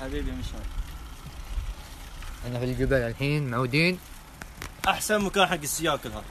حبيبي مشعل إحنا في الجبل الحين معودين أحسن مكان حق السياكل هذا.